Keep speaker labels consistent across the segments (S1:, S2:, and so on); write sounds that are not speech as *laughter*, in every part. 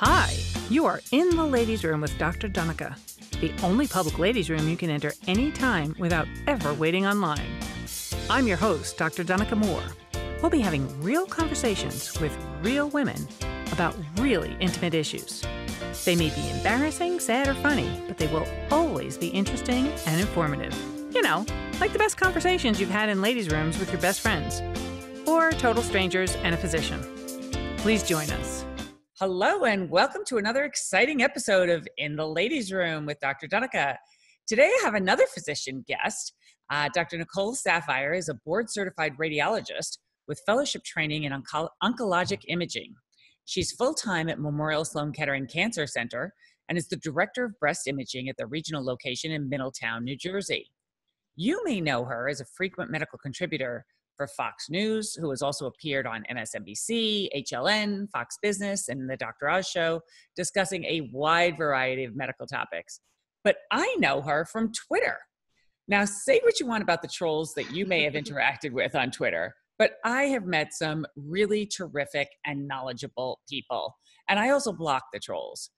S1: Hi, you are in the ladies' room with Dr. Donnica, the only public ladies' room you can enter anytime without ever waiting online. I'm your host, Dr. Donnica Moore. We'll be having real conversations with real women about really intimate issues. They may be embarrassing, sad, or funny, but they will always be interesting and informative. You know, like the best conversations you've had in ladies' rooms with your best friends, or total strangers and a physician. Please join us. Hello, and welcome to another exciting episode of In the Ladies' Room with Dr. Donnica. Today, I have another physician guest. Uh, Dr. Nicole Saphier is a board certified radiologist with fellowship training in onco- oncologic imaging. She's full time at Memorial Sloan Kettering Cancer Center and is the director of breast imaging at the regional location in Middletown, New Jersey. You may know her as a frequent medical contributor for Fox News, who has also appeared on MSNBC, HLN, Fox Business, and The Dr. Oz Show, discussing a wide variety of medical topics. But I know her from Twitter. Now, say what you want about the trolls that you may have *laughs* interacted with on Twitter, but I have met some really terrific and knowledgeable people. And I also block the trolls.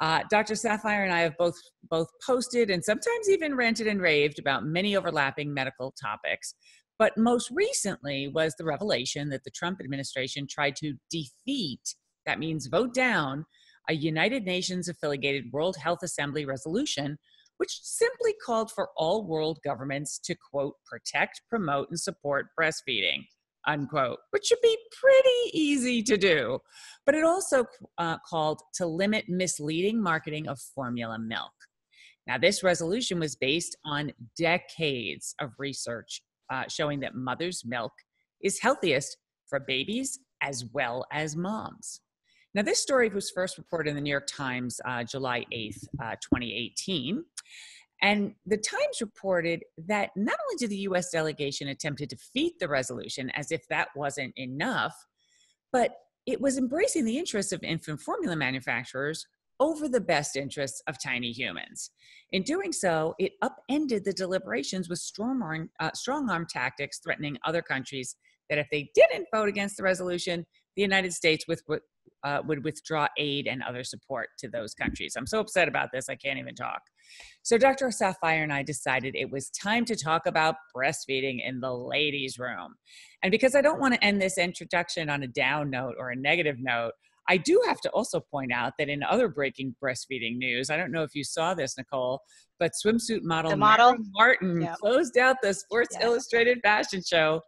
S1: Uh, Dr. Saphier and I have both both posted and sometimes even ranted and raved about many overlapping medical topics. But most recently was the revelation that the Trump administration tried to defeat, that means vote down, a United Nations affiliated World Health Assembly resolution, which simply called for all world governments to, quote, protect, promote, and support breastfeeding, unquote, which should be pretty easy to do. But it also uh, called to limit misleading marketing of formula milk. Now, this resolution was based on decades of research uh, showing that mother's milk is healthiest for babies as well as moms. Now, this story was first reported in the New York Times uh, July 8th, uh, 2018. And the Times reported that not only did the US delegation attempt to defeat the resolution as if that wasn't enough, but it was embracing the interests of infant formula manufacturers over the best interests of tiny humans. In doing so, it upended the deliberations with strong arm, uh, strong arm tactics threatening other countries that if they didn't vote against the resolution, the United States with, uh, would withdraw aid and other support to those countries. I'm so upset about this, I can't even talk. So, Dr. Saphier and I decided it was time to talk about breastfeeding in the ladies' room. And because I don't want to end this introduction on a down note or a negative note, I do have to also point out that in other breaking breastfeeding news, I don't know if you saw this, Nicole, but swimsuit model,
S2: the model?
S1: Martin yep. closed out the Sports Illustrated fashion show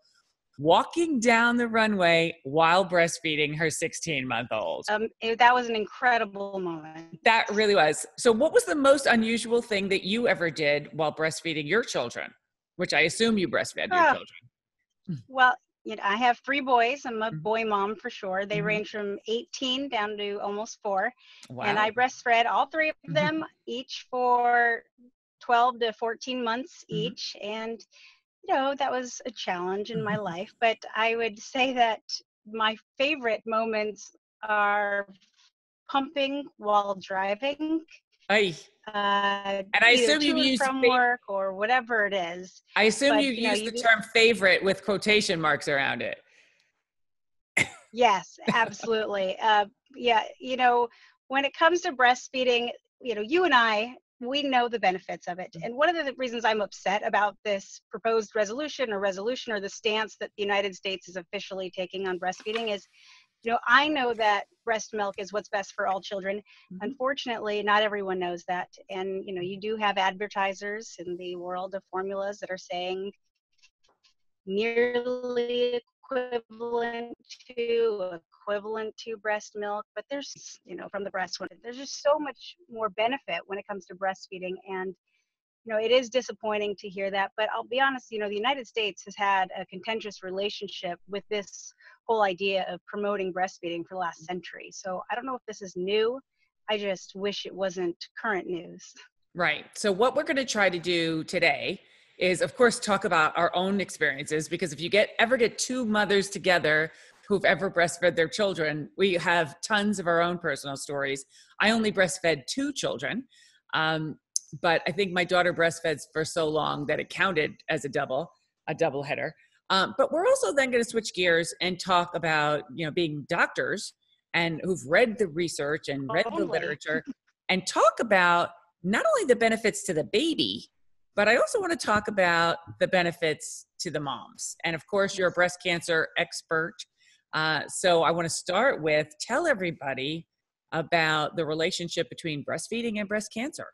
S1: walking down the runway while breastfeeding her 16 month old.
S2: Um, it, that was an incredible moment.
S1: That really was. So, what was the most unusual thing that you ever did while breastfeeding your children? Which I assume you breastfed your ah. children.
S2: Well, you know, I have three boys. I'm a mm-hmm. boy mom for sure. They mm-hmm. range from 18 down to almost four. Wow. And I breastfed all three of *laughs* them, mm-hmm. each for 12 to 14 months mm-hmm. each. And, you know, that was a challenge in my mm-hmm. life. But I would say that my favorite moments are pumping while driving
S1: Aye. Uh, and I assume you use
S2: from work or whatever it is.
S1: I assume but, you, you know, use the term favorite with quotation marks around it.
S2: yes, *laughs* absolutely. uh, yeah, you know, when it comes to breastfeeding, you know, you and I, we know the benefits of it. And one of the reasons I'm upset about this proposed resolution or resolution or the stance that the United States is officially taking on breastfeeding is you know i know that breast milk is what's best for all children. Mm-hmm. unfortunately not everyone knows that. And you know you do have advertisers in the world of formulas that are saying nearly equivalent to equivalent to breast milk but there's you know from the breast one there's just so much more benefit when it comes to breastfeeding. And you know it is disappointing to hear that but i'll be honest you know the united states has had a contentious relationship with this whole idea of promoting breastfeeding for the last century. So I don't know if this is new. I just wish it wasn't current news.
S1: Right. So what we're going to try to do today is of course talk about our own experiences because if you get ever get two mothers together who've ever breastfed their children, we have tons of our own personal stories. I only breastfed two children. Um, but I think my daughter breastfed for so long that it counted as a double, a double header. Um, but we're also then going to switch gears and talk about, you know, being doctors and who've read the research and read the literature and talk about not only the benefits to the baby, but I also want to talk about the benefits to the moms. And of course, you're a breast cancer expert. Uh, so I want to start with tell everybody about the relationship between breastfeeding and breast cancer.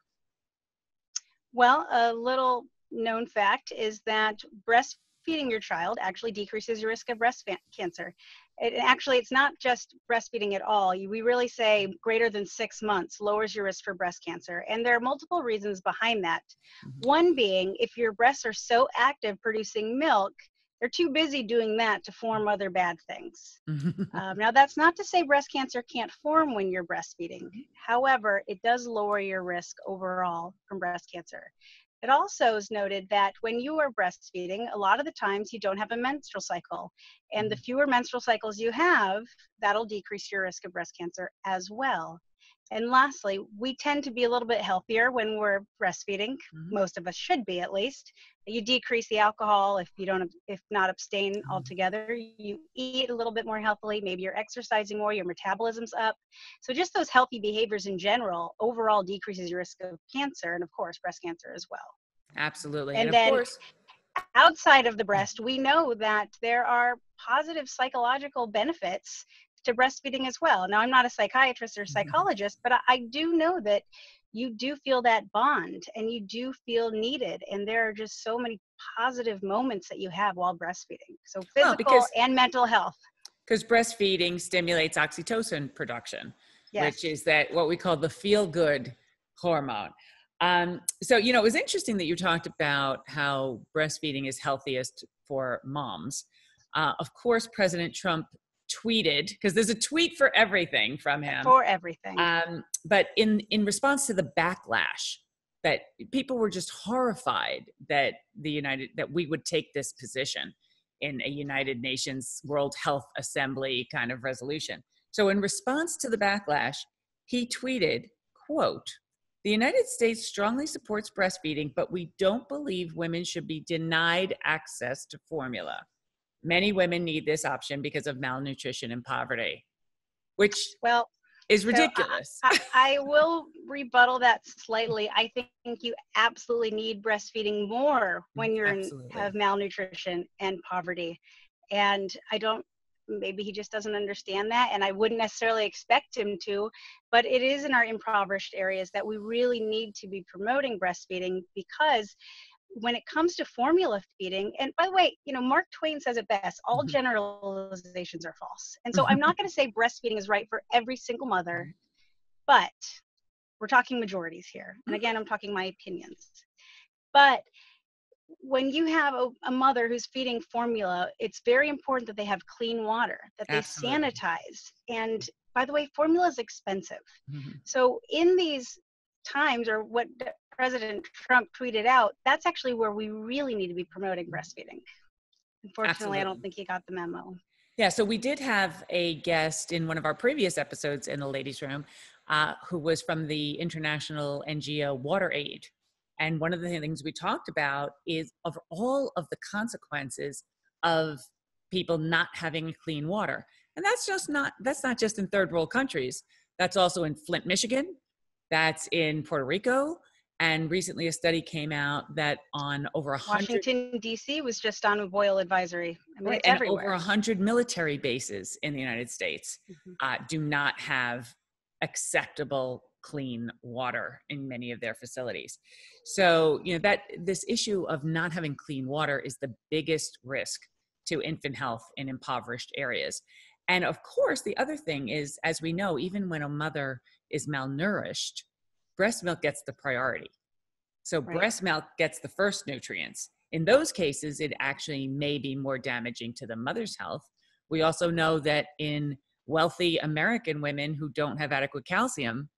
S2: Well, a little known fact is that breastfeeding your child actually decreases your risk of breast cancer. It, actually, it's not just breastfeeding at all. We really say greater than six months lowers your risk for breast cancer. And there are multiple reasons behind that. Mm-hmm. One being if your breasts are so active producing milk, they're too busy doing that to form other bad things. *laughs* um, now, that's not to say breast cancer can't form when you're breastfeeding. However, it does lower your risk overall from breast cancer. It also is noted that when you are breastfeeding, a lot of the times you don't have a menstrual cycle. And the mm-hmm. fewer menstrual cycles you have, that'll decrease your risk of breast cancer as well. And lastly, we tend to be a little bit healthier when we're breastfeeding. Mm-hmm. Most of us should be at least. You decrease the alcohol if you don't, if not abstain mm-hmm. altogether. You eat a little bit more healthily. Maybe you're exercising more. Your metabolism's up. So just those healthy behaviors in general overall decreases your risk of cancer and of course breast cancer as well.
S1: Absolutely.
S2: And, and then course- outside of the breast, we know that there are positive psychological benefits to breastfeeding as well. Now, I'm not a psychiatrist or mm-hmm. psychologist, but I, I do know that you do feel that bond and you do feel needed. And there are just so many positive moments that you have while breastfeeding. So physical well, because, and mental health.
S1: Because breastfeeding stimulates oxytocin production, yes. which is that what we call the feel good hormone. Um, so, you know, it was interesting that you talked about how breastfeeding is healthiest for moms. Uh, of course, President Trump tweeted because there's a tweet for everything from him.
S2: For everything.
S1: Um, but in in response to the backlash that people were just horrified that the united that we would take this position in a united nations world health assembly kind of resolution. So in response to the backlash he tweeted quote the united states strongly supports breastfeeding but we don't believe women should be denied access to formula Many women need this option because of malnutrition and poverty, which well is ridiculous.
S2: So I, I, will rebuttal that slightly. I think you absolutely need breastfeeding more mm, when you're in, have malnutrition and poverty. And I don't maybe he just doesn't understand that and i wouldn't necessarily expect him to but it is in our impoverished areas that we really need to be promoting breastfeeding because when it comes to formula feeding, and by the way, you know, Mark Twain says it best all mm-hmm. generalizations are false. And so I'm not going to say breastfeeding is right for every single mother, but we're talking majorities here. And again, I'm talking my opinions. But when you have a, a, mother who's feeding formula, it's very important that they have clean water, that they Absolutely. sanitize. And by the way, formula is expensive. Mm-hmm. So in these times, or what President Trump tweeted out, that's actually where we really need to be promoting breastfeeding. Unfortunately, Absolutely. I don't think he got the memo.
S1: Yeah, so we did have a guest in one of our previous episodes in the ladies' room uh, who was from the international NGO Water Aid. And one of the things we talked about is of all of the consequences of people not having clean water. And that's just not that's not just in third world countries. That's also in Flint, Michigan. That's in Puerto Rico. And recently, a study came out that on over a hundred
S2: Washington D.C. was just on a boil advisory.
S1: I mean, and everywhere. over a hundred military bases in the United States mm-hmm. uh, do not have acceptable clean water in many of their facilities. So, you know, that this issue of not having clean water is the biggest risk to infant health in impoverished areas. And of course, the other thing is, as we know, even when a mother is malnourished, breast milk gets the priority. So right. breast milk gets the first nutrients. In those cases, it actually may be more damaging to the mother's health. We also know that in wealthy American women who don't have adequate calcium,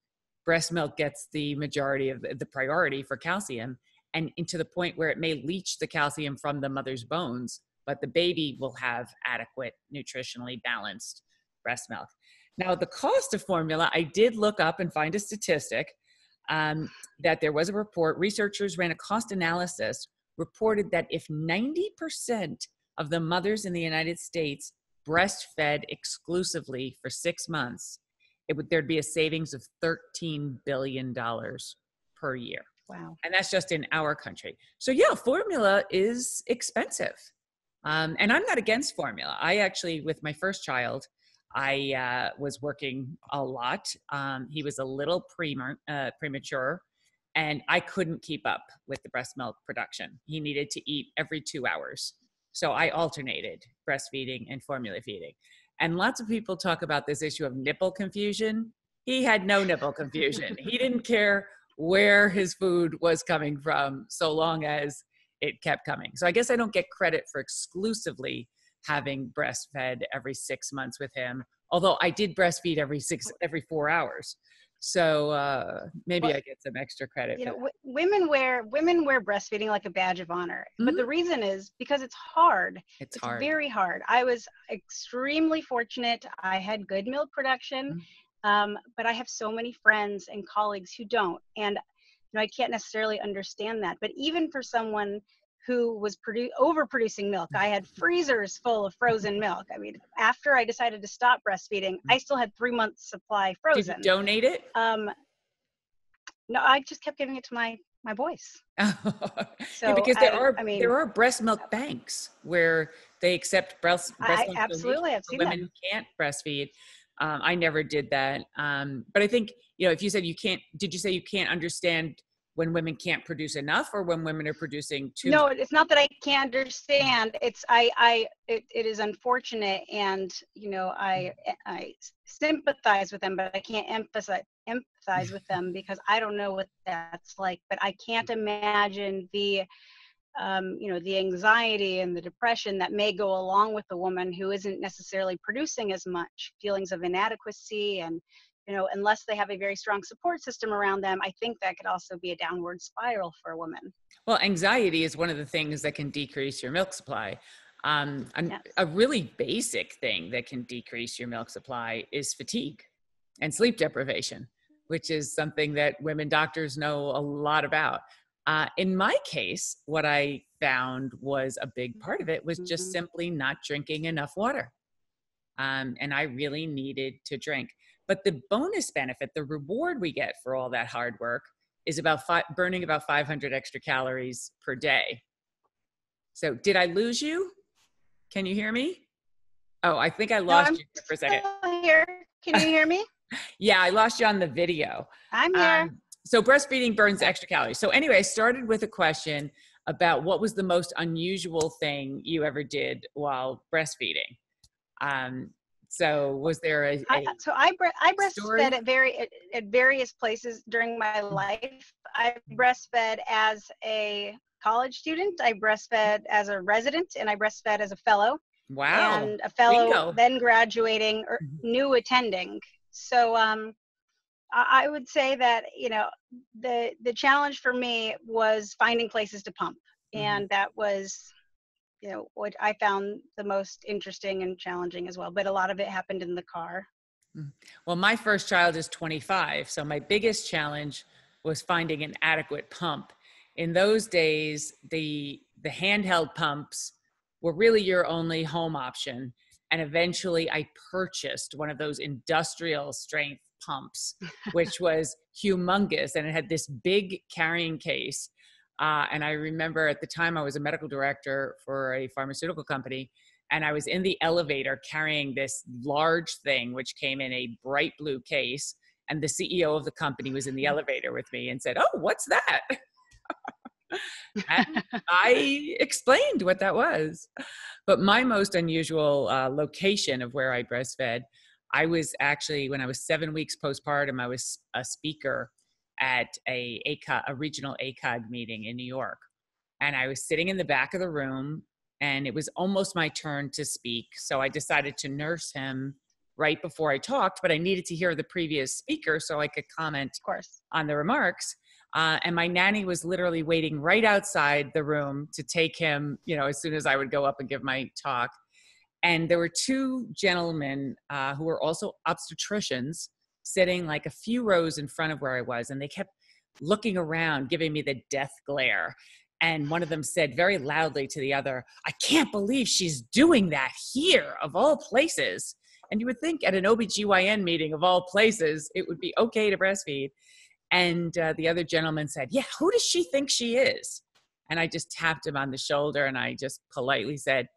S1: breast milk gets the majority of the priority for calcium and to the point where it may leach the calcium from the mother's bones, but the baby will have adequate nutritionally balanced breast milk. Now, the cost of formula, I did look up and find a statistic um, that there was a report, researchers ran a cost analysis, reported that if 90% of the mothers in the United States breastfed exclusively for six months, it would there'd be a savings of thirteen billion dollars per year.
S2: Wow.
S1: And that's just in our country. So yeah, formula is expensive. Um, and I'm not against formula. I actually, with my first child, I uh, was working a lot. Um, he was a little uh, premature, and I couldn't keep up with the breast milk production. He needed to eat every two hours. So I alternated breastfeeding and formula feeding. And lots of people talk about this issue of nipple confusion. He had no nipple confusion. he didn't care where his food was coming from so long as it kept coming. So I guess I don't get credit for exclusively having breastfed every six months with him, although I did breastfeed every six every four hours. So uh, maybe well, I get some extra credit.
S2: You know, w- women wear women wear breastfeeding like a badge of honor, mm-hmm. but the mm-hmm. reason is because it's hard.
S1: It's, it's hard.
S2: very hard. I was extremely fortunate. I had good milk production, mm-hmm. um, but I have so many friends and colleagues who don't, and you know I can't necessarily understand that. But even for someone who was produ- overproducing milk. I had freezers full of frozen milk. I mean, after I decided to stop breastfeeding, I still had three months supply frozen.
S1: Did you donate it? Um,
S2: no, I just kept giving it to my my boys. *laughs*
S1: so yeah, because there I, are I mean, there are breast milk banks where they accept breast, breast
S2: I, milk absolutely I've seen
S1: women
S2: that.
S1: who can't breastfeed. Um, I never did that, um, but I think you know if you said you can't, did you say you can't understand when women can't produce enough or when women are producing too
S2: no it's not that i can't understand. It's i i it, it is unfortunate and you know i i sympathize with them but i can't emphasize empathize with them because i don't know what that's like. But i can't imagine the um, you know the anxiety and the depression that may go along with a woman who isn't necessarily producing as much feelings of inadequacy and you know, unless they have a very strong support system around them, I think that could also be a downward spiral for a woman.
S1: Well, anxiety is one of the things that can decrease your milk supply. Um, yes. A really basic thing that can decrease your milk supply is fatigue and sleep deprivation, which is something that women doctors know a lot about. Uh, in my case, what I found was a big part of it was just mm-hmm. simply not drinking enough water. Um, and I really needed to drink. But the bonus benefit, the reward we get for all that hard work is about fi- burning about 500 extra calories per day. So, did I lose you? Can you hear me? Oh, I think I lost no, you for a second.
S2: Here. Can you hear me? *laughs*
S1: yeah, I lost you on the video.
S2: I'm here. Um,
S1: so, breastfeeding burns extra calories. So, anyway, I started with a question about what was the most unusual thing you ever did while breastfeeding. Um, so was there a, a
S2: I, so I bre- I breastfed at very at, at, various places during my life. I breastfed as a college student. I breastfed as a resident, and I breastfed as a fellow.
S1: Wow!
S2: And a fellow Bingo. then graduating or mm-hmm. new attending. So um, I, I would say that you know the the challenge for me was finding places to pump, mm-hmm. and that was you know what i found the most interesting and challenging as well but a lot of it happened in the car
S1: mm. well my first child is 25 so my biggest challenge was finding an adequate pump in those days the the handheld pumps were really your only home option and eventually i purchased one of those industrial strength pumps which *laughs* was humongous and it had this big carrying case uh, and I remember at the time I was a medical director for a pharmaceutical company, and I was in the elevator carrying this large thing, which came in a bright blue case. And the CEO of the company was in the elevator with me and said, Oh, what's that? *laughs* I explained what that was. But my most unusual uh, location of where I breastfed, I was actually, when I was seven weeks postpartum, I was a speaker at a, ACOG, a regional ACOG meeting in New York. And I was sitting in the back of the room and it was almost my turn to speak. So I decided to nurse him right before I talked, but I needed to hear the previous speaker so I could comment
S2: of course.
S1: on the remarks. Uh, and my nanny was literally waiting right outside the room to take him, you know, as soon as I would go up and give my talk. And there were two gentlemen uh, who were also obstetricians sitting like a few rows in front of where I was, and they kept looking around, giving me the death glare. And one of them said very loudly to the other, I can't believe she's doing that here, of all places. And you would think at an OBGYN meeting, of all places, it would be okay to breastfeed. And uh, the other gentleman said, Yeah, who does she think she is? And I just tapped him on the shoulder and I just politely said,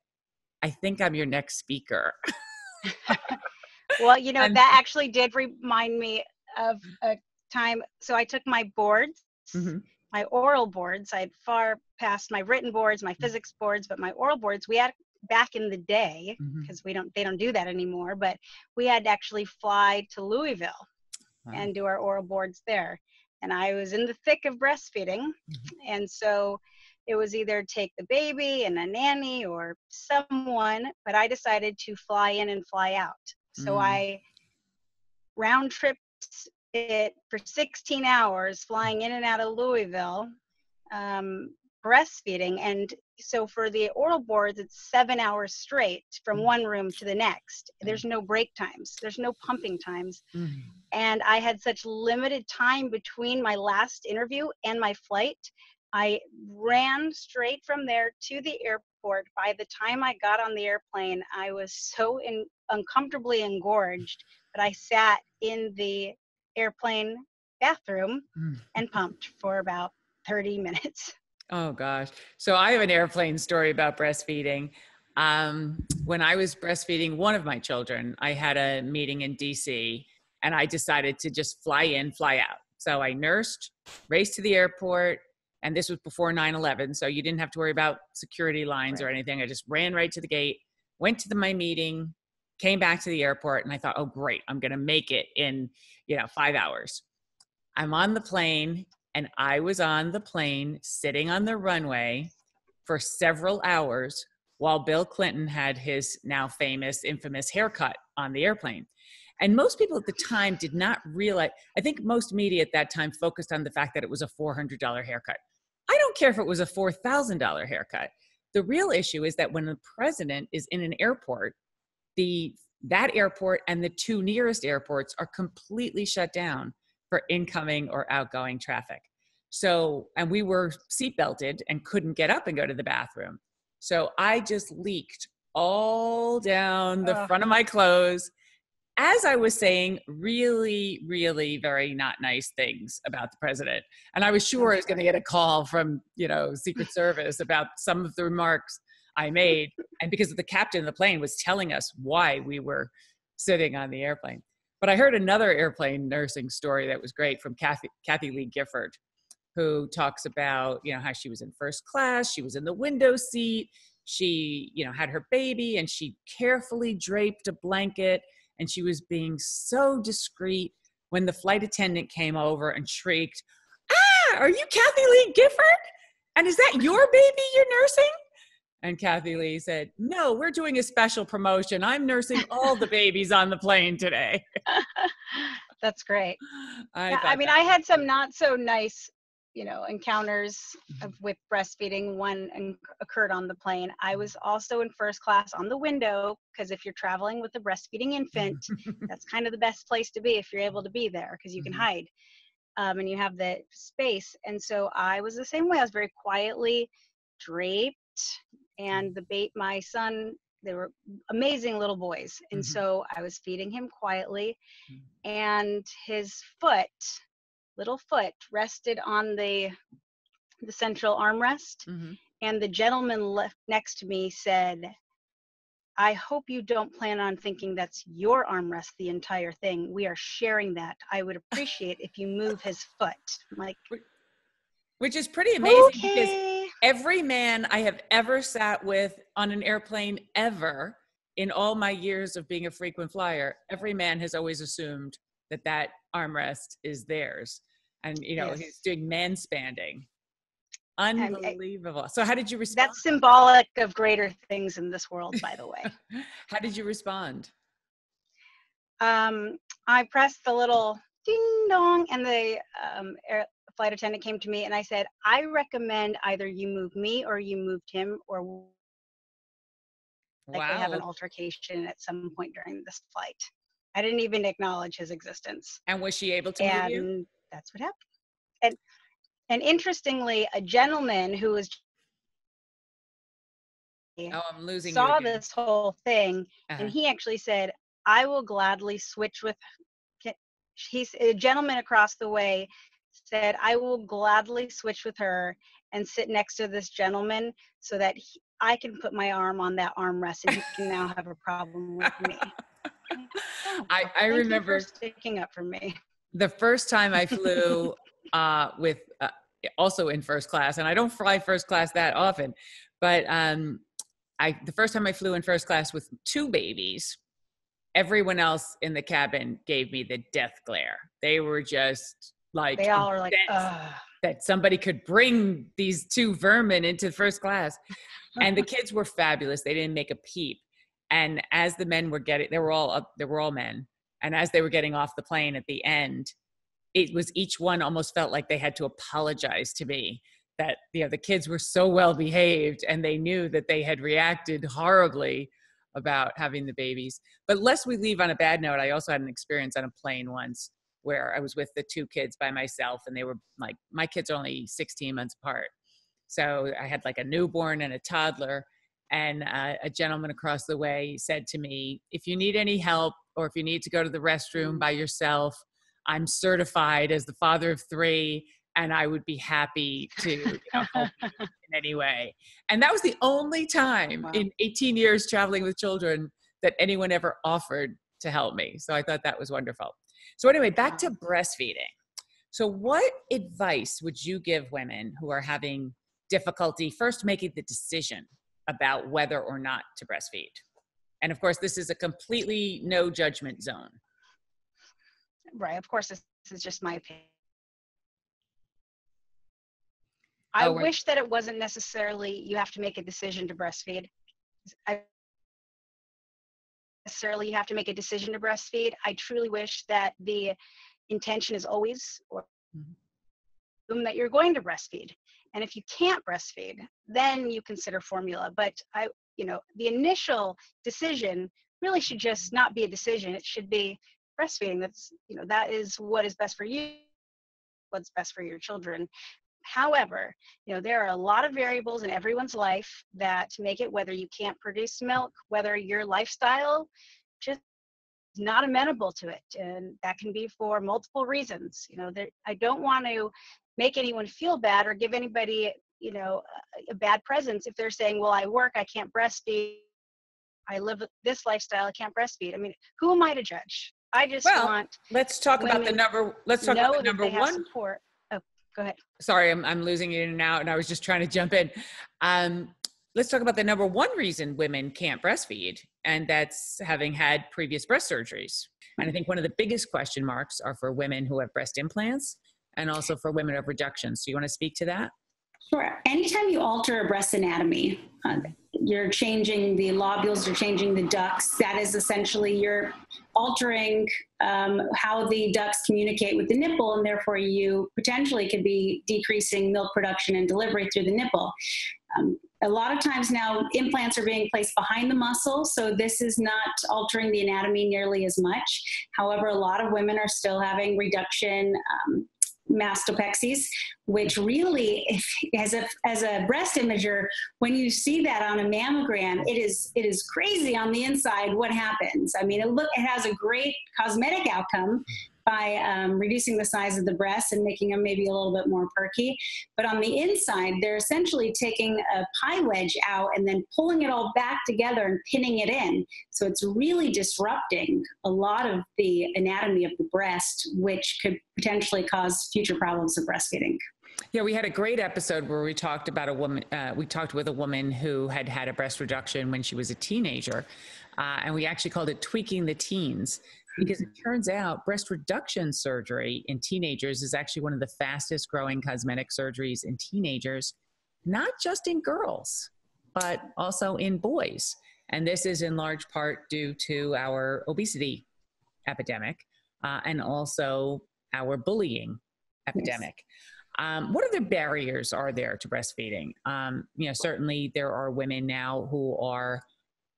S1: I think I'm your next speaker. *laughs*
S2: well, you know, and, that actually did remind me of a time. So I took my boards, mm-hmm. my oral boards. I'd far past my written boards, my mm. physics boards, but my oral boards, we had back in the day because mm-hmm. we don't they don't do that anymore but we had to actually fly to louisville wow. and do our oral boards there and i was in the thick of breastfeeding mm-hmm. and so it was either take the baby and a nanny or someone but i decided to fly in and fly out so mm. i round tripped it for 16 hours flying in and out of louisville um, breastfeeding and so for the oral boards it's seven hours straight from mm. one room to the next there's no break times there's no pumping times mm. and i had such limited time between my last interview and my flight i ran straight from there to the airport by the time i got on the airplane i was so in, uncomfortably engorged but i sat in the airplane bathroom mm. and pumped for about 30 minutes *laughs*
S1: Oh gosh. So I have an airplane story about breastfeeding. Um, when I was breastfeeding one of my children, I had a meeting in DC and I decided to just fly in, fly out. So I nursed, raced to the airport, and this was before 9 11. So you didn't have to worry about security lines right. or anything. I just ran right to the gate, went to the, my meeting, came back to the airport, and I thought, oh, great, I'm going to make it in, you know, five hours. I'm on the plane and I was on the plane sitting on the runway for several hours while Bill Clinton had his now famous, infamous haircut on the airplane. And most people at the time did not realize, I think most media at that time focused on the fact that it was a $400 haircut. I don't care if it was a $4,000 haircut. The real issue is that when the president is in an airport, the that airport and the two nearest airports are completely shut down for incoming or outgoing traffic. So, and we were seatbelted and couldn't get up and go to the bathroom. So I just leaked all down the front of my uh-huh. clothes as I was saying really, really very not nice things about the president. And I was oh, sure I was going to get a call from, you know, Secret Service about some of the remarks I made. And because the captain of the plane was telling us why we were sitting on the airplane. But I heard another airplane nursing story that was great from Kathy, Kathie Lee Gifford, who talks about, you know, how she was in first class, she was in the window seat, she, you know, had her baby and she carefully draped a blanket and she was being so discreet when the flight attendant came over and shrieked, Ah, are you Kathie Lee Gifford? And is that your baby you're nursing? And Kathie Lee said, No, we're doing a special promotion. I'm nursing all the *laughs* babies on the plane today. *laughs*
S2: That's great. I, I mean, that. I had some not so nice, you know, encounters mm-hmm. of, with breastfeeding. One occurred on the plane. I was also in first class on the window because if you're traveling with a breastfeeding infant, *laughs* that's kind of the best place to be if you're able to be there because you can mm-hmm. hide um, and you have the space. And so I was the same way. I was very quietly draped and the bait my son they were amazing little boys and mm-hmm. so i was feeding him quietly mm-hmm. and his foot little foot rested on the the central armrest mm-hmm. and the gentleman left next to me said i hope you don't plan on thinking that's your armrest the entire thing we are sharing that i would appreciate if you move his foot I'm like
S1: which is pretty amazing okay. because every man I have ever sat with on an airplane ever in all my years of being a frequent flyer, every man has always assumed that that armrest is theirs. And, you know, yes. he's doing manspanning. Unbelievable. so, how did you respond?
S2: That's symbolic of greater things in this world, by the way. *laughs*
S1: how did you respond?
S2: Um, I pressed the little ding dong, and the um, air, flight attendant came to me and I said, I recommend either you move me or you moved him or like wow. have an altercation at some point during this flight. I didn't even acknowledge his existence.
S1: And was she able to
S2: and
S1: move you?
S2: That's what happened. And and interestingly, a gentleman who was
S1: Oh, I'm losing.
S2: saw this whole thing,
S1: Uh-huh.
S2: and he actually said, "I will gladly switch with." He's a gentleman across the way said, "I will gladly switch with her and sit next to this gentleman so that he, I can put my arm on that armrest and he can now have a problem with me." *laughs*
S1: I, I
S2: thank you for
S1: remember
S2: sticking up for me.
S1: The first time I flew *laughs* uh, with uh, also in first class, and I don't fly first class that often, but um, I the first time I flew in first class with two babies, everyone else in the cabin gave me the death glare. They were just like
S2: They all are like, Ugh.
S1: that somebody could bring these two vermin into first class. And the *laughs* kids were fabulous. They didn't make a peep. And as the men were getting, they were all up, they were all men. And as they were getting off the plane at the end, it was each one almost felt like they had to apologize to me that you know the kids were so well behaved and they knew that they had reacted horribly about having the babies. But lest we leave on a bad note, I also had an experience on a plane once where I was with the two kids by myself and they were like my kids are only 16 months apart. So I had like a newborn and a toddler and uh, a gentleman across the way said to me, "If you need any help or if you need to go to the restroom mm-hmm. by yourself, I'm certified as the father of 3 and I would be happy to you know, help you *laughs* in any way." And that was the only time
S2: Wow.
S1: in 18 years traveling with children that anyone ever offered to help me. So I thought that was wonderful. So anyway, back to breastfeeding. So what advice would you give women who are having difficulty first making the decision about whether or not to breastfeed? And of course, this is a completely no judgment zone.
S2: right of course this, this is just my opinion. I
S1: Oh,
S2: wish that it wasn't necessarily you have to make a decision to breastfeed. I necessarily you have to make a decision to breastfeed. I truly wish that the intention is always or
S1: Mhm.
S2: that you're going to breastfeed. And if you can't breastfeed then you consider formula. But i you know the initial decision really should just not be a decision it should be breastfeeding that's you know that is what is best for you what's best for your children. However you know there are a lot of variables in everyone's life that make it whether you can't produce milk whether your lifestyle just is not amenable to it and that can be for multiple reasons. You know there, i don't want to make anyone feel bad or give anybody you know a, bad presence if they're saying well i work i can't breastfeed i live this lifestyle i can't breastfeed i mean who am i to judge i just
S1: Well,
S2: want
S1: Let's talk about the number. Let's talk about the number one
S2: support oh go ahead
S1: sorry, I'm, I'm losing you in and out, and I was just trying to jump in. Um, let's talk about the number one reason women can't breastfeed, and that's having had previous breast surgeries. And I think one of the biggest question marks are for women who have breast implants and also for women of reductions. So you want to speak to that?
S3: Sure. Anytime you alter a breast anatomy, uh, you're changing the lobules, you're changing the ducts. That is essentially you're altering um, how the ducts communicate with the nipple, and therefore you potentially could be decreasing milk production and delivery through the nipple. Um, a lot of times now, implants are being placed behind the muscle, so this is not altering the anatomy nearly as much. However, a lot of women are still having reduction. Um, mastopexies, which really, if, as a as a breast imager, when you see that on a mammogram, it is it is crazy on the inside what happens. I mean, it look it has a great cosmetic outcome by um, reducing the size of the breasts and making them maybe a little bit more perky. But on the inside, they're essentially taking a pie wedge out and then pulling it all back together and pinning it in. So it's really disrupting a lot of the anatomy of the breast, which could potentially cause future problems of breastfeeding.
S1: Yeah, we had a great episode where we talked about a woman. Uh, we talked with a woman who had had a breast reduction when she was a teenager, uh, and we actually called it tweaking the teens because it turns out breast reduction surgery in teenagers is actually one of the fastest growing cosmetic surgeries in teenagers, not just in girls, but also in boys. And this is in large part due to our obesity epidemic uh, and also our bullying epidemic. Um, what other barriers are there to breastfeeding? Um, you know, certainly there are women now who are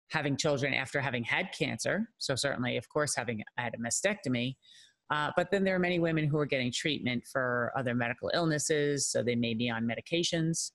S1: having children after having had cancer. So certainly, of course, having had a mastectomy. Uh, but then there are many women who are getting treatment for other medical illnesses, so they may be on medications.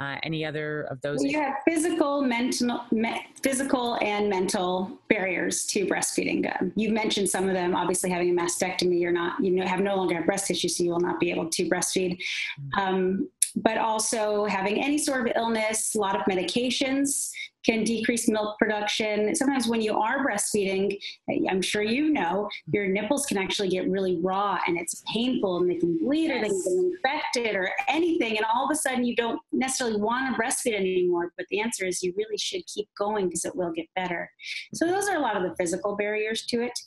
S1: Uh, any other of those?
S2: You have physical, mental, me- physical and mental barriers to breastfeeding. Um, you mentioned some of them. Obviously, having a mastectomy, you're not, you know, have no longer have breast tissue, so you will not be able to breastfeed. Mm-hmm. Um, but also having any sort of illness, a lot of medications can decrease milk production. Sometimes when you are breastfeeding, I'm sure you know, your nipples can actually get really raw and it's painful and they can bleed yes. or they can get infected or anything. And all of a sudden you don't necessarily want to breastfeed anymore. But the answer is you really should keep going because it will get better. So those are a lot of the physical barriers to it.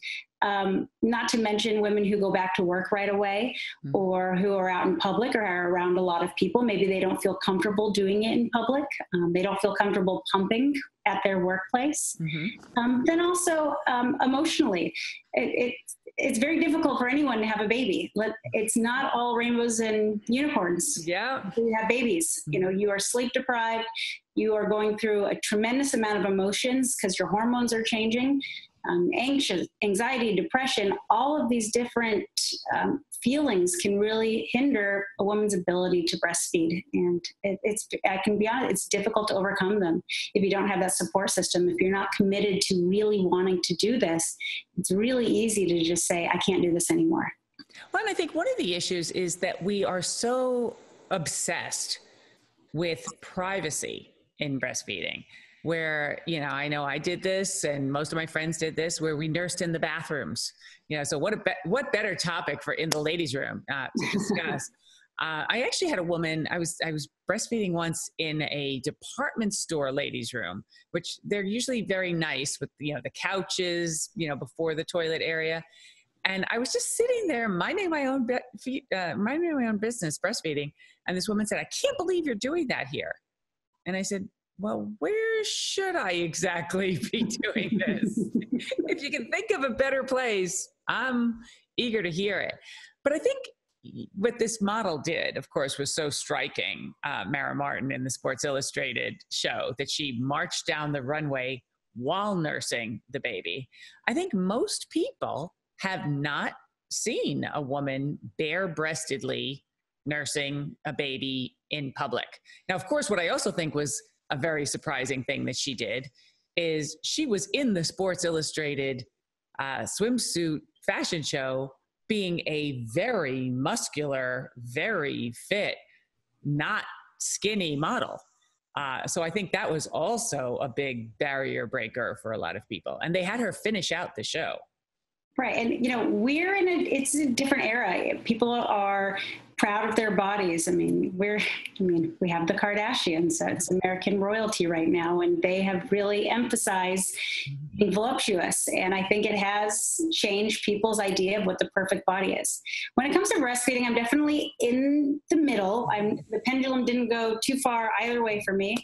S2: Um, not to mention women who go back to work right away mm-hmm. or who are out in public or are around a lot of people. Maybe they don't feel comfortable doing it in public. Um, they don't feel comfortable pumping at their workplace. Mm-hmm. Um, then also um, emotionally, it, it, it's very difficult for anyone to have a baby. It's not all rainbows and unicorns.
S1: Yeah.
S2: You have babies. You know, you are sleep deprived. You are going through a tremendous amount of emotions because your hormones are changing um, anxious, anxiety, depression, all of these different um, feelings can really hinder a woman's ability to breastfeed. And it, it's, I can be honest, it's difficult to overcome them if you don't have that support system. If you're not committed to really wanting to do this, it's really easy to just say, I can't do this anymore.
S1: Well, and I think one of the issues is that we are so obsessed with privacy in breastfeeding where you know i know i did this and most of my friends did this where we nursed in the bathrooms you know so what a be- what better topic for in the ladies room uh, to discuss *laughs* uh, i actually had a woman i was i was breastfeeding once in a department store ladies room which they're usually very nice with you know the couches you know before the toilet area and I was just sitting there minding my own be- uh, minding my own business, breastfeeding. And this woman said, "I can't believe you're doing that here." And I said, well, where should I exactly *laughs* be doing this? if you can think of a better place, I'm eager to hear it. But I think what this model did, of course, was so striking. Uh, Mara Martin in the Sports Illustrated show that she marched down the runway while nursing the baby. I think most people have not seen a woman bare breastedly nursing a baby in public. Now, of course, what I also think was a very surprising thing that she did is she was in the Sports Illustrated uh, swimsuit fashion show being a very muscular, very fit, not skinny model. Uh, so I think that was also a big barrier breaker for a lot of people. And they had her finish out the show.
S2: Right. And, you know, we're in a, it's a different era. People are proud of their bodies. I mean, we're, I mean, we have the Kardashians, so it's American royalty right now, and they have really emphasized being voluptuous. And I think it has changed people's idea of what the perfect body is. When it comes to breastfeeding, I'm definitely in the middle. I'm, the pendulum didn't go too far either way for me.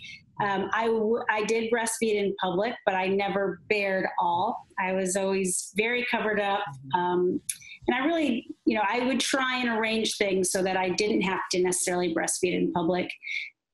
S2: Um, I, w- I did breastfeed in public, but I never bared all. I was always very covered up. Um, and I really, you know, I would try and arrange things so that I didn't have to necessarily breastfeed in public.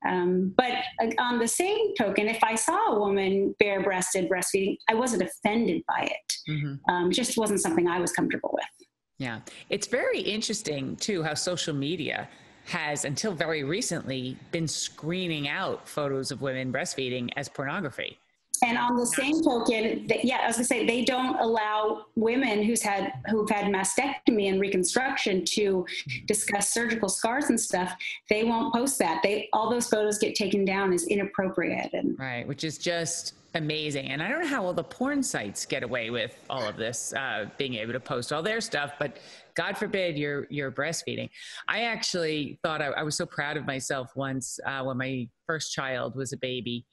S2: Um, but uh, on the same token, if I saw a woman bare breasted breastfeeding, I wasn't offended by it. Mm-hmm. Um, just wasn't something I was comfortable with.
S1: Yeah. It's very interesting, too, how social media has, until very recently, been screening out photos of women breastfeeding as pornography.
S2: And on the same token, that, yeah, I was gonna say they don't allow women who's had who've had mastectomy and reconstruction to discuss surgical scars and stuff. They won't post that. They all those photos get taken down as inappropriate. And
S1: right, which is just amazing. And I don't know how all the porn sites get away with all of this, uh, being able to post all their stuff, but God forbid you're you're breastfeeding. I actually thought I, I was so proud of myself once uh, when my first child was a baby.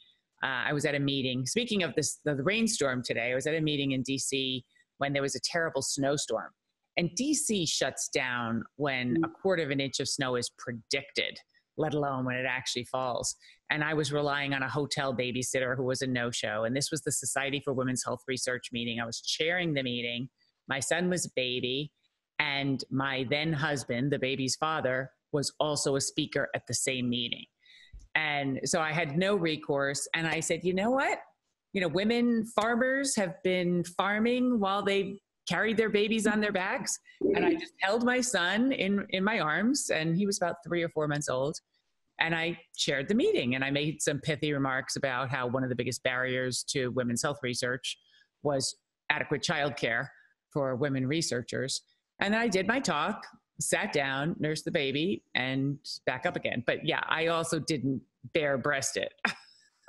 S1: Uh, I was at a meeting. Speaking of this, the, the rainstorm today, I was at a meeting in DC when there was a terrible snowstorm. And DC shuts down when a quarter of an inch of snow is predicted, let alone when it actually falls. And I was relying on a hotel babysitter who was a no show. And this was the Society for Women's Health Research meeting. I was chairing the meeting. My son was a baby. And my then husband, the baby's father, was also a speaker at the same meeting. And so I had no recourse. And I said, you know what? You know, women farmers have been farming while they carried their babies on their backs. And I just held my son in, in my arms, and he was about three or four months old. And I shared the meeting and I made some pithy remarks about how one of the biggest barriers to women's health research was adequate childcare for women researchers. And then I did my talk, sat down, nursed the baby, and back up again. But yeah, I also didn't bare breast it. *laughs*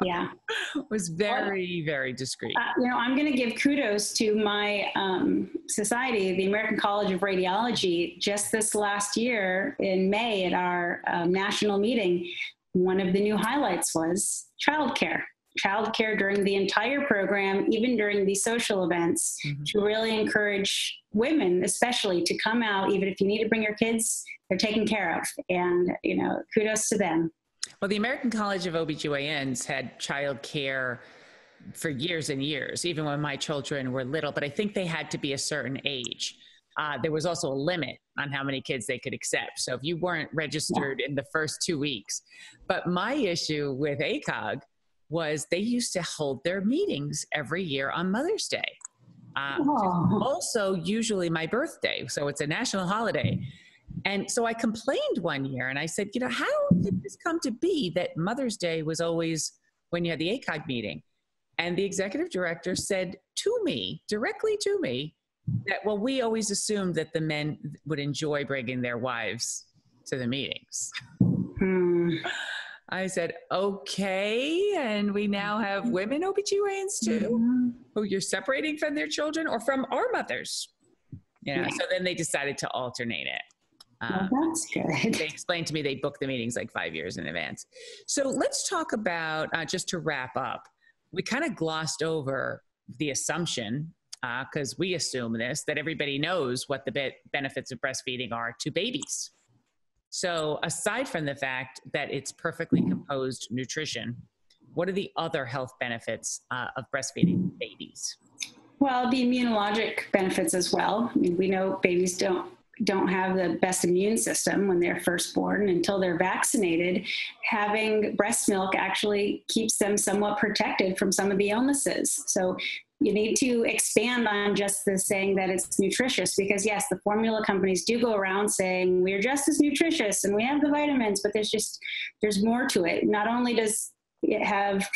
S2: Yeah. *laughs*
S1: was very, very discreet.
S2: Uh, you know, I'm going to give kudos to my um, society, the American College of Radiology. Just this last year in May at our um, national meeting, one of the new highlights was childcare childcare during the entire program, even during the social events, mm-hmm. to really encourage women, especially, to come out. Even if you need to bring your kids, they're taken care of. And, you know, kudos to them.
S1: Well, the American College of OBGYNs had child care for years and years, even when my children were little, but I think they had to be a certain age. Uh, there was also a limit on how many kids they could accept. So if you weren't registered in the first two weeks. But my issue with ACOG was they used to hold their meetings every year on Mother's Day. Uh, also, usually my birthday. So it's a national holiday. And so I complained one year and I said, you know, how did this come to be that Mother's Day was always when you had the ACOG meeting? And the executive director said to me, directly to me, that, well, we always assumed that the men would enjoy bringing their wives to the meetings. Hmm. I said, okay. And we now have women OBGYNs too, mm-hmm. who you're separating from their children or from our mothers. You know, yeah. so then they decided to alternate it.
S2: Um, well, that's good.
S1: They *laughs* explained to me they booked the meetings like five years in advance. So let's talk about, uh, just to wrap up, we kind of glossed over the assumption, because uh, we assume this, that everybody knows what the be- benefits of breastfeeding are to babies. So, aside from the fact that it's perfectly composed nutrition, what are the other health benefits uh, of breastfeeding babies?
S2: Well, the immunologic benefits as well. I mean, we know babies don't don't have the best immune system when they're first born until they're vaccinated, having breast milk actually keeps them somewhat protected from some of the illnesses. So you need to expand on just the saying that it's nutritious because yes the formula companies do go around saying we're just as nutritious and we have the vitamins but there's just there's more to it not only does have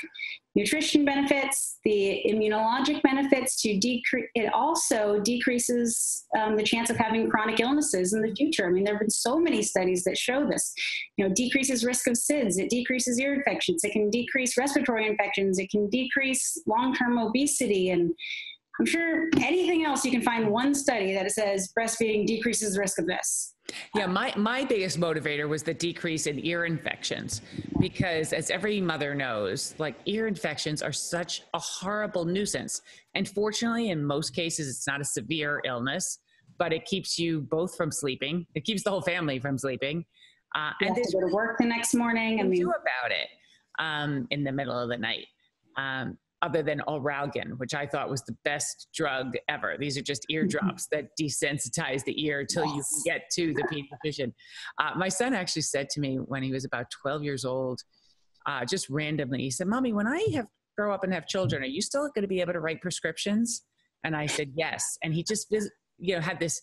S2: nutrition benefits, the immunologic benefits to decrease. It also decreases um, the chance of having chronic illnesses in the future. I mean, there have been so many studies that show this. You know, decreases risk of SIDS. It decreases ear infections. It can decrease respiratory infections. It can decrease long-term obesity and I'm sure anything else you can find one study that says breastfeeding decreases the risk of this.
S1: Yeah, my, my biggest motivator was the decrease in ear infections because, as every mother knows, like ear infections are such a horrible nuisance. And fortunately, in most cases, it's not a severe illness, but it keeps you both from sleeping. It keeps the whole family from sleeping.
S2: Uh, and have to go to work the next morning.
S1: I mean, do about it um, in the middle of the night. Um, other than Auralgan, which I thought was the best drug ever. These are just *laughs* eardrops that desensitize the ear until yes. you can get to the pediatrician. Uh, my son actually said to me when he was about 12 years old, uh, just randomly, he said, Mommy, when I have grow up and have children, are you still going to be able to write prescriptions? And I said, Yes. And he just, you know, had this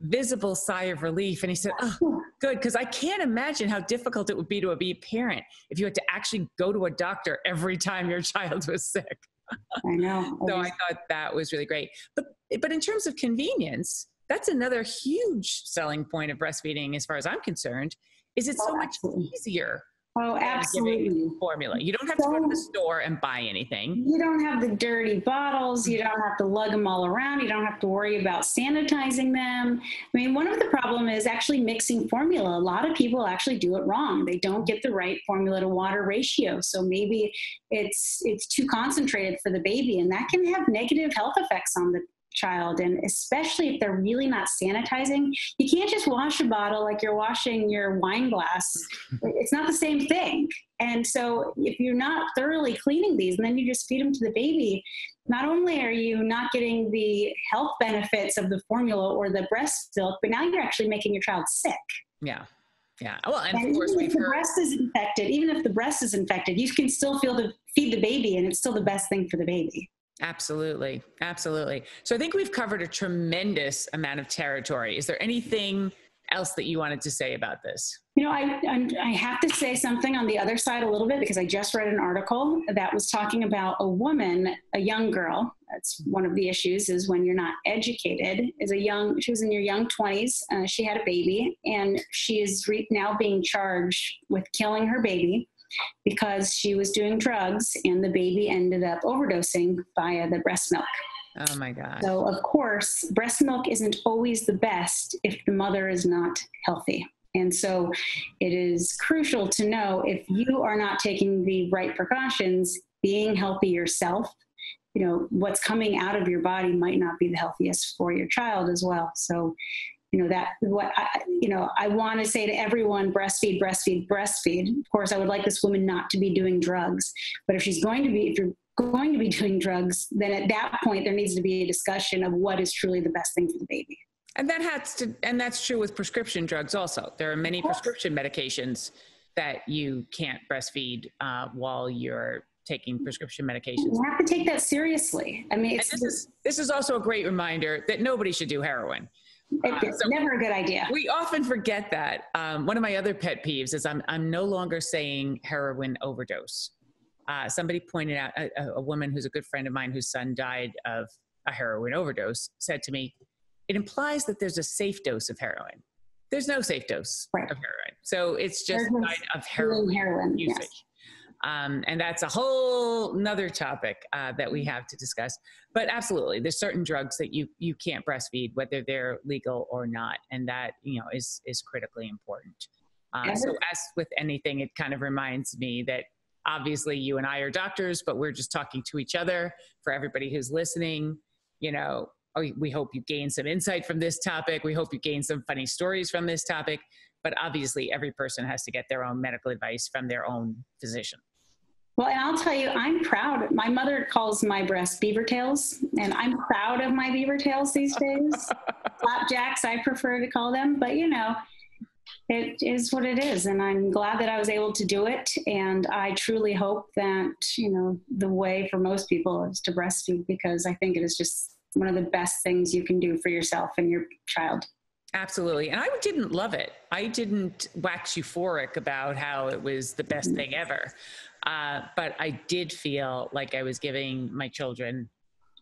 S1: visible sigh of relief. And he said, Oh, good. Because I can't imagine how difficult it would be to be a parent if you had to actually go to a doctor every time your child was sick.
S2: I know. *laughs*
S1: so I thought that was really great. But, but in terms of convenience, that's another huge selling point of breastfeeding, as far as I'm concerned, is it's oh, so much easier
S2: Oh, absolutely.
S1: Formula. You don't have so, to go to the store and buy anything.
S2: You don't have the dirty bottles. You don't have to lug them all around. You don't have to worry about sanitizing them. I mean, one of the problem is actually mixing formula. A lot of people actually do it wrong. They don't get the right formula to water ratio. So maybe it's it's too concentrated for the baby, and that can have negative health effects on the child and especially if they're really not sanitizing you can't just wash a bottle like you're washing your wine glass. *laughs* It's not the same thing. And so if you're not thoroughly cleaning these and then you just feed them to the baby not only are you not getting the health benefits of the formula or the breast milk but now you're actually making your child sick.
S1: Yeah. Yeah. Well and, and of course we've
S2: if the
S1: heard
S2: breast is infected even if the breast is infected you can still feel the feed the baby and it's still the best thing for the baby
S1: Absolutely. Absolutely. So I think we've covered a tremendous amount of territory. Is there anything else that you wanted to say about this?
S2: You know, I, I, I have to say something on the other side a little bit because I just read an article that was talking about a woman, a young girl. That's one of the issues is when you're not educated. Is a young, she was in your young 20s. Uh, she had a baby, and she is re- now being charged with killing her baby because she was doing drugs, and the baby ended up overdosing via the breast milk.
S1: Oh my God.
S2: So, of course, breast milk isn't always the best if the mother is not healthy. And so it is crucial to know if you are not taking the right precautions, being healthy yourself, you know, what's coming out of your body might not be the healthiest for your child as well. So, you know, that what I, you know, I want to say to everyone breastfeed, breastfeed, breastfeed. Of course, I would like this woman not to be doing drugs, but if she's going to be, if you're going to be *laughs* doing drugs, then at that point there needs to be a discussion of what is truly the best thing for the baby.
S1: And that has to, and that's true with prescription drugs also. There are many prescription medications that you can't breastfeed uh, while you're taking prescription medications.
S2: You have to take that seriously. I mean,
S1: this is this is also a great reminder that nobody should do heroin.
S2: It's uh, so never a good idea.
S1: We often forget that. Um, one of my other pet peeves is I'm I'm no longer saying heroin overdose. Uh, somebody pointed out a, a woman who's a good friend of mine whose son died of a heroin overdose said to me, it implies that there's a safe dose of heroin. There's no safe dose right. of heroin. So it's just of heroin, heroin usage. Yes. Um, and that's a whole nother topic uh, that we have to discuss. But absolutely, there's certain drugs that you you can't breastfeed, whether they're legal or not, and that you know is is critically important. Uh, so as with anything, it kind of reminds me that obviously you and I are doctors, but we're just talking to each other. For everybody who's listening, you know, we hope you gain some insight from this topic. We hope you gain some funny stories from this topic. But obviously, every person has to get their own medical advice from their own physician.
S2: Well, and I'll tell you, I'm proud. My mother calls my breast beaver tails, and I'm proud of my beaver tails these days. *laughs* Flapjacks, I prefer to call them, but you know, it is what it is. And I'm glad that I was able to do it. And I truly hope that, you know, the way for most people is to breastfeed because I think it is just one of the best things you can do for yourself and your child.
S1: Absolutely. And I didn't love it. I didn't wax euphoric about how it was the best thing ever. Uh, but I did feel like I was giving my children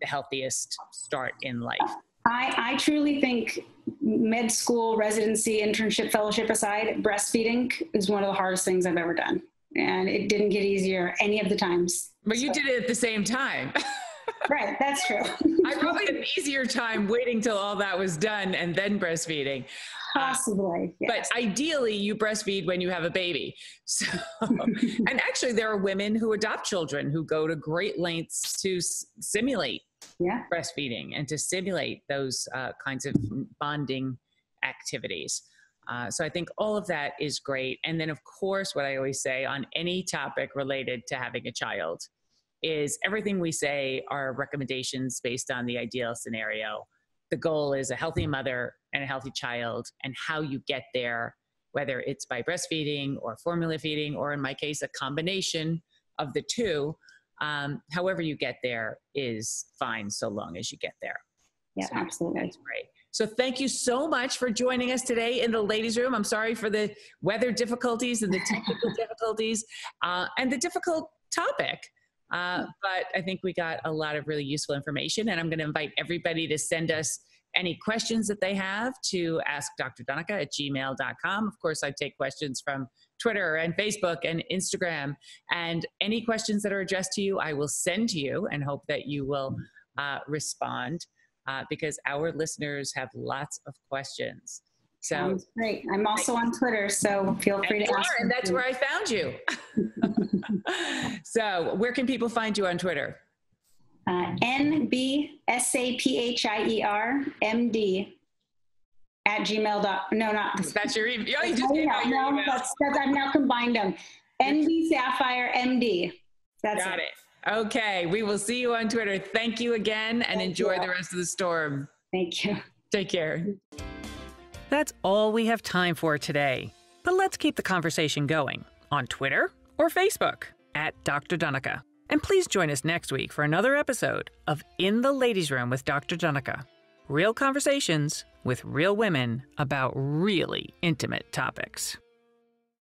S1: the healthiest start in life.
S2: I, I truly think med school, residency, internship, fellowship aside, breastfeeding is one of the hardest things I've ever done. And it didn't get easier any of the times.
S1: But you did it at the same time. *laughs*
S2: right, that's true.
S1: I probably had an easier time waiting till all that was done and then breastfeeding.
S2: Possibly.
S1: Uh, yes. But ideally, you breastfeed when you have a baby. *laughs* So, and actually, there are women who adopt children who go to great lengths to simulate yeah. breastfeeding and to simulate those uh, kinds of bonding activities. Uh, so I think all of that is great. And then, of course, what I always say on any topic related to having a child is everything we say are recommendations based on the ideal scenario. The goal is a healthy mother and a healthy child, and how you get there, whether it's by breastfeeding or formula feeding, or in my case, a combination of the two. Um, however, you get there is fine so long as you get there.
S2: Yeah, so absolutely.
S1: That's great. So thank you so much for joining us today in the ladies' room. I'm sorry for the weather difficulties and the technical *laughs* difficulties uh, and the difficult topic. Uh, but I think we got a lot of really useful information, and I'm going to invite everybody to send us any questions that they have to ask Dr. Donnica at gmail.com. Of course, I take questions from Twitter and Facebook and Instagram. And any questions that are addressed to you, I will send to you and hope that you will uh, respond uh, because our listeners have lots of questions. So
S2: Sounds great. I'm also on Twitter, so feel free to ask.
S1: and that's where I found you. *laughs* so, where can people find you on Twitter?
S2: Uh, N B S A P H I E R M D at gmail dot no not *laughs*
S1: that's your email. Oh, you just email,
S2: your no, email. That's, that's, I've now combined them. NB Saphier MD. That's
S1: Got it. it. Okay, we will see you on Twitter. Thank you again, and Thank enjoy you. the rest of the storm.
S2: Thank you.
S1: Take care.
S4: That's all we have time for today. But let's keep the conversation going on Twitter or Facebook at Dr. Donnica.
S1: And please join us next week for another episode of In the Ladies' Room with Dr. Donnica. Real conversations with real women about really intimate topics.